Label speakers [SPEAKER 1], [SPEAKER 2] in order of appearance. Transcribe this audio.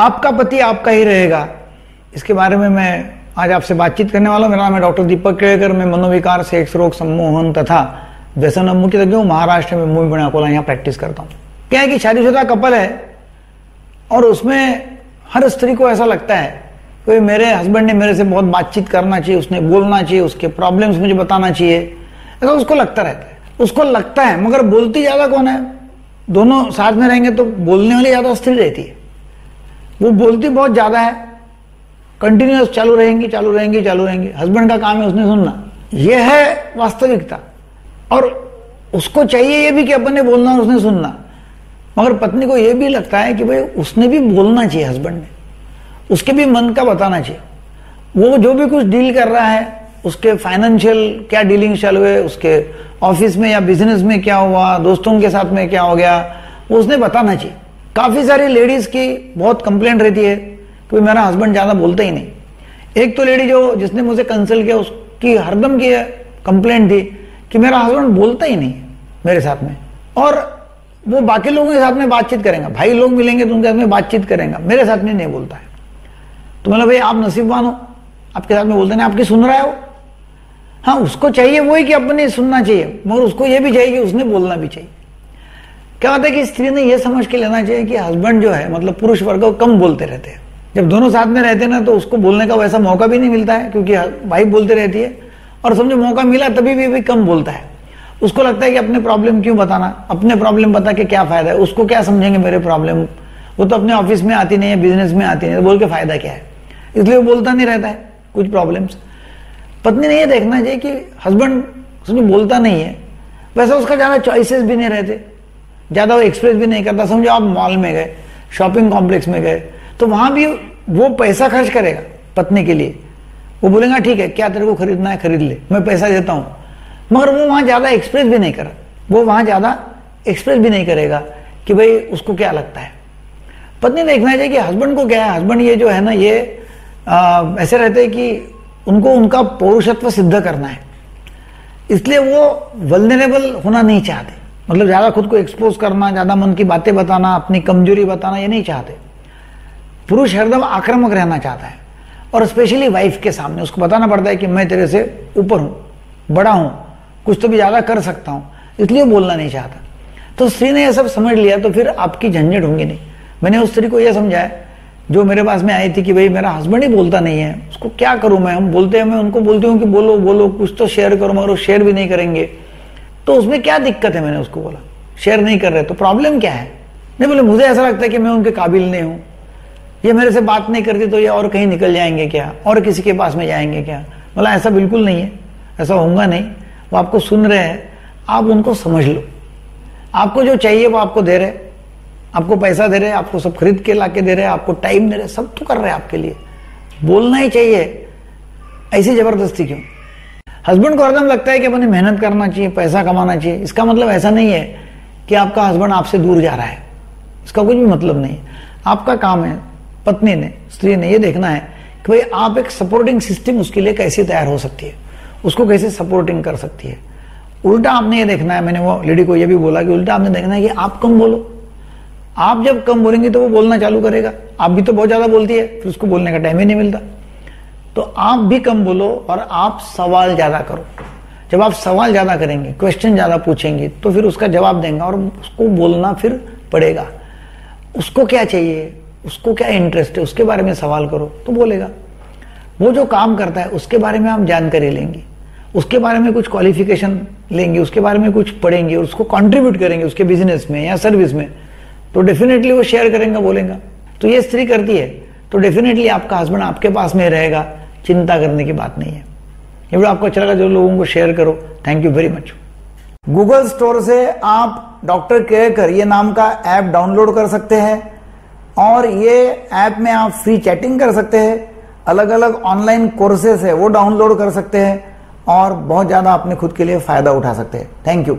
[SPEAKER 1] आपका पति आपका ही रहेगा। इसके बारे में मैं आज आपसे बातचीत करने वाला मेरा नाम है डॉक्टर दीपक केड़कर मैं मनोविकार सेक्स रोग सम्मोहन तथा व्यसन मुख्य तज्ञ हूँ। महाराष्ट्र में मूवी बना कोला यहाँ प्रैक्टिस करता हूँ। क्या है कि शादीशुदा कपल है और उसमें हर स्त्री को ऐसा लगता है कि मेरे हस्बैंड ने मेरे से बहुत बातचीत करना चाहिए, उसने बोलना चाहिए, उसके प्रॉब्लम्स मुझे बताना चाहिए। ऐसा उसको लगता रहता है। उसको लगता है, मगर बोलती ज़्यादा कौन है? दोनों साथ में रहेंगे तो बोलने वाली ज़्यादा स्त्री रहती है। वो बोलती बहुत ज़्यादा है। कंटिन्यूस चालू रहेंगी चालू रहेंगी चालू रहेंगी। हस्बैंड का काम है उसने सुनना। यह है वास्तविकता। और उसको चाहिए ये भी कि अपन ने बोलना और उसने सुनना। मगर पत्नी को यह भी लगता है कि भाई, उसने भी बोलना चाहिए हस्बैंड ने। उसके भी मन का बताना चाहिए। वो जो भी कुछ डील कर रहा है, उसके फाइनेंशियल क्या डीलिंग चल हुए, उसके ऑफ़िस में या बिज़नेस में क्या हुआ, दोस्तों के साथ में क्या हो गया, वो उसने बताना चाहिए। काफ़ी सारी लेडीज़ की बहुत कंप्लेंट रहती है कि मेरा हस्बैंड ज़्यादा बोलता ही नहीं। एक तो लेडी जो, जिसने मुझे कंसल्ट किया, उसकी हरदम की कंप्लेंट थी कि मेरा हस्बैंड बोलता ही नहीं मेरे साथ में। और वो बाकी लोगों के साथ में बातचीत करेंगे। भाई लोग मिलेंगे तो उनके साथ में बातचीत करेंगे। मेरे साथ में नहीं बोलता है। तो मतलब भाई आप नसीबवान हो। आपके साथ में बोलते नहीं, आपकी सुन रहा है वो? हाँ उसको चाहिए वही कि अपने सुनना चाहिए, मगर उसको ये भी चाहिए कि उसने बोलना भी चाहिए। क्या होता है कि स्त्री ने यह समझ के लेना चाहिए कि हस्बैंड जो है मतलब पुरुष वर्ग कम बोलते रहते हैं। जब दोनों साथ में रहते हैं ना तो उसको बोलने का वैसा मौका भी नहीं मिलता है क्योंकि वाइफ बोलते रहती है। और समझो मौका मिला तभी भी, भी कम बोलता है। उसको लगता है कि अपने प्रॉब्लम क्यों बताना? अपने प्रॉब्लम बता के क्या फ़ायदा है? उसको क्या समझेंगे मेरे प्रॉब्लम वो तो अपने ऑफ़िस में आती नहीं है बिज़नेस में आती नहीं है बोल के फ़ायदा क्या है? इसलिए वो बोलता नहीं रहता है कुछ प्रॉब्लम्स पत्नी ने ये देखना चाहिए कि हस्बैंड समझो बोलता नहीं है वैसा उसका ज़्यादा चॉइसेस भी नहीं रहते। ज़्यादा वो एक्सप्रेस भी नहीं करता। समझो आप मॉल में गए शॉपिंग कॉम्प्लेक्स में गए तो वहाँ भी वो पैसा खर्च करेगा पत्नी के लिए। वो बोलेगा ठीक है क्या तेरे को खरीदना है खरीद ले मैं पैसा देता हूँ। मगर वो वहाँ ज़्यादा एक्सप्रेस भी नहीं कर। वो वहाँ ज़्यादा एक्सप्रेस भी नहीं करेगा कि भाई उसको क्या लगता है। पत्नी देखना चाहिए कि हस्बैंड को क्या है। हस्बैंड ये जो है ना ये आ, ऐसे रहते हैं कि उनको उनका पौरुषत्व सिद्ध करना है। इसलिए वो वल्नरेबल होना नहीं चाहते। मतलब ज़्यादा खुद को एक्सपोज करना, ज़्यादा मन की बातें बताना, अपनी कमज़ोरी बताना, ये नहीं चाहते। पुरुष हरदम आक्रामक रहना चाहता है। और स्पेशली वाइफ के सामने, उसको बताना पड़ता है कि मैं तेरे से ऊपर हूँ, बड़ा हूँ, कुछ तो भी ज़्यादा कर सकता हूँ, इसलिए बोलना नहीं चाहता। तो स्त्री ने यह सब समझ लिया तो फिर आपकी झंझट होंगी नहीं। मैंने उस स्त्री को यह समझाया, जो मेरे पास में आई थी कि भाई मेरा हस्बैंड ही बोलता नहीं है, उसको क्या करूँ मैं? हम बोलते हैं, मैं उनको बोलती हूँ कि बोलो बोलो, कुछ तो शेयर करो, मगर वो शेयर भी नहीं करेंगे। तो उसमें क्या दिक्कत है? मैंने उसको बोला, शेयर नहीं कर रहे तो प्रॉब्लम क्या है? नहीं बोले, मुझे ऐसा लगता है कि मैं उनके काबिल नहीं हूँ। ये मेरे से बात नहीं करती तो ये और कहीं निकल जाएँगे क्या? और किसी के पास में जाएँगे क्या? बोला, ऐसा बिल्कुल नहीं है, ऐसा होगा नहीं। वो आपको सुन रहे हैं, आप उनको समझ लो। आपको जो चाहिए, वो आपको दे रहे आपको पैसा दे रहे आपको सब खरीद के ला के दे रहे आपको टाइम दे रहे सब तो कर रहे हैं आपके लिए। बोलना ही चाहिए। ऐसी ज़बरदस्ती क्यों? हस्बैंड को हरदम लगता है कि अपने मेहनत करना चाहिए, पैसा कमाना चाहिए। इसका मतलब ऐसा नहीं है कि आपका हस्बैंड आपसे दूर जा रहा है। इसका कुछ भी मतलब नहीं आपका काम है, पत्नी ने, स्त्री ने यह देखना है कि भाई आप एक सपोर्टिंग सिस्टम उसके लिए कैसे तैयार हो सकती है? उसको कैसे सपोर्टिंग कर सकती है? उल्टा आपने ये देखना है, मैंने वो लेडी को ये भी बोला कि उल्टा आपने देखना है कि आप कम बोलो। आप जब कम बोलेंगे तो वो बोलना चालू करेगा। आप भी तो बहुत ज़्यादा बोलती है, फिर उसको बोलने का टाइम ही नहीं मिलता। तो आप भी कम बोलो और आप सवाल ज़्यादा करो। जब आप सवाल ज़्यादा करेंगे क्वेश्चन ज़्यादा पूछेंगे तो फिर उसका जवाब देंगे और उसको बोलना फिर पड़ेगा। उसको क्या चाहिए? उसको क्या इंटरेस्ट है? उसके बारे में सवाल करो तो बोलेगा। वो जो काम करता है, उसके बारे में आप जानकारी लेंगे। उसके बारे में कुछ क्वालिफिकेशन लेंगे, उसके बारे में कुछ पढ़ेंगे और उसको कंट्रीब्यूट करेंगे उसके बिज़नेस में या सर्विस में तो डेफिनेटली वो शेयर करेंगे, बोलेगा। तो ये स्त्री करती है तो डेफिनेटली आपका हस्बैंड आपके पास में रहेगा। चिंता करने की बात नहीं है। ये वीडियो आपको अच्छा लगा, जो लोगों को शेयर करो। Thank you very much Google store से आप डॉक्टर केयर ये नाम का ऐप डाउनलोड कर सकते हैं। और ये ऐप में आप फ्री चैटिंग कर सकते हैं। अलग अलग ऑनलाइन कोर्सेस है, वो डाउनलोड कर सकते हैं। और बहुत ज़्यादा अपने खुद के लिए फ़ायदा उठा सकते हैं। Thank you